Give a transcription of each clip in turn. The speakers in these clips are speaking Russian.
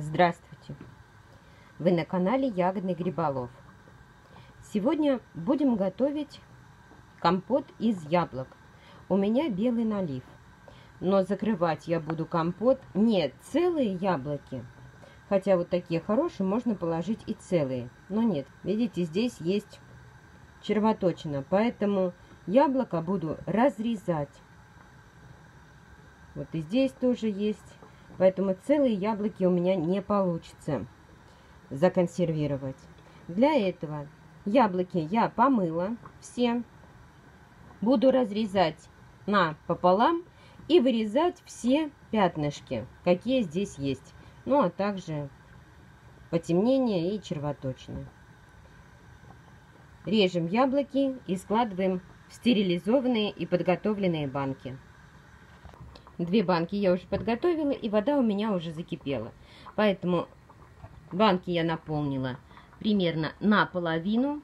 Здравствуйте! Вы на канале Ягодный Гриболов. Сегодня будем готовить компот из яблок. У меня белый налив. Но закрывать я буду компот не целые яблоки. Хотя вот такие хорошие можно положить и целые. Но нет, видите, здесь есть червоточина. Поэтому яблоко буду разрезать. Вот и здесь тоже есть поэтому целые яблоки у меня не получится законсервировать. Для этого яблоки я помыла все. Буду разрезать на пополам и вырезать все пятнышки, какие здесь есть. Ну, а также потемнение и червоточины. Режем яблоки и складываем в стерилизованные и подготовленные банки. Две банки я уже подготовила, и вода у меня уже закипела. Поэтому банки я наполнила примерно наполовину.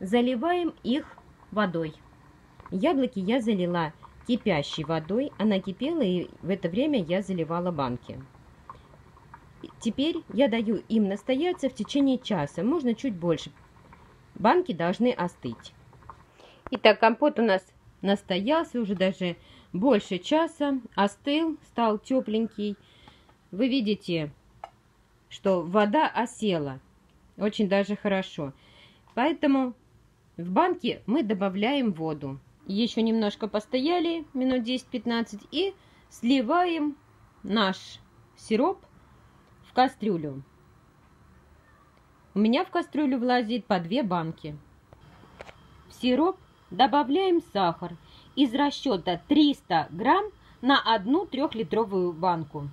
Заливаем их водой. Яблоки я залила кипящей водой. Она кипела, и в это время я заливала банки. Теперь я даю им настояться в течение часа, можно чуть больше. Банки должны остыть. Итак, компот у нас настоялся уже даже больше часа, остыл, стал тепленький. Вы видите, что вода осела. Очень даже хорошо. Поэтому в банке мы добавляем воду. Еще немножко постояли, минут 10-15, и сливаем наш сироп в кастрюлю. У меня в кастрюлю влазит по две банки. В сироп добавляем сахар из расчета 300 грамм на одну трехлитровую банку.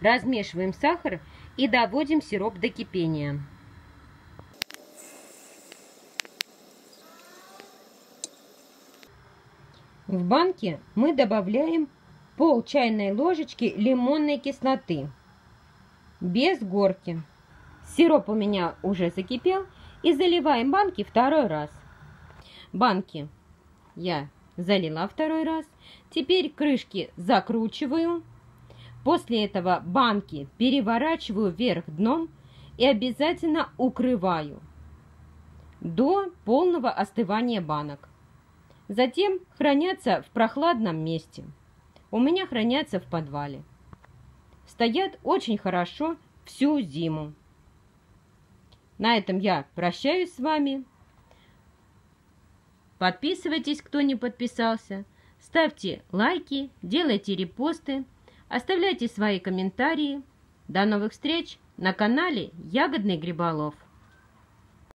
Размешиваем сахар и доводим сироп до кипения. В банке мы добавляем пол чайной ложечки лимонной кислоты без горки. Сироп у меня уже закипел. И заливаем банки второй раз. Банки я залила второй раз. Теперь крышки закручиваю. После этого банки переворачиваю вверх дном и обязательно укрываю до полного остывания банок. Затем хранятся в прохладном месте. У меня хранятся в подвале. Стоят очень хорошо всю зиму. На этом я прощаюсь с вами. Подписывайтесь, кто не подписался. Ставьте лайки, делайте репосты, оставляйте свои комментарии. До новых встреч на канале Ягодный Гриболов.